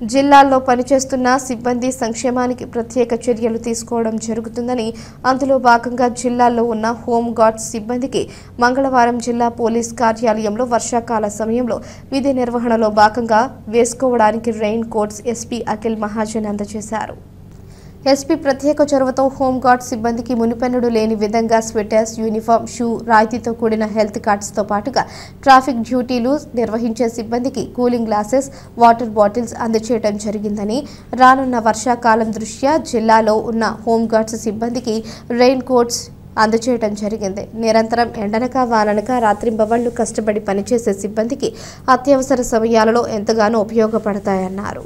జిల్లాల్లో పనిచేస్తున్న సిబ్బంది సంక్షేమానికి ప్రత్యేక చర్యలు తీసుకోవడం జరుగుతుందని అందులో భాగంగా జిల్లాల్లో ఉన్న హోంగార్డ్ సిబ్బందికి మంగళవారం జిల్లా పోలీస్ కార్యాలయంలో వర్షాకాల సమయంలో విధి నిర్వహణలో భాగంగా వేసుకోవడానికి rain coats SP Akhil Mahajan అందజేశారు. ఎస్పీ ప్రత్యేక చొరవతో హోంగార్డ్ సిబ్బందికి మునిపెన్నడు లేని విధంగా స్వెటర్స్ యూనిఫామ్ షూ రాయితీతో కూడిన హెల్త్ కార్డ్స్తో పాటుగా ట్రాఫిక్ డ్యూటీలు నిర్వహించే సిబ్బందికి కూలింగ్ గ్లాసెస్ వాటర్ బాటిల్స్ అందచేయడం జరిగిందని రానున్న వర్షాకాలం దృష్ట్యా జిల్లాలో ఉన్న హోంగార్డ్స్ సిబ్బందికి రెయిన్ కోట్స్ అందచేయటం జరిగింది. నిరంతరం ఎండనక వాననక రాత్రింబవళ్ళు కష్టపడి పనిచేసే సిబ్బందికి అత్యవసర సమయాలలో ఎంతగానో ఉపయోగపడతాయన్నారు.